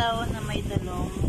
sitaw na may dalong.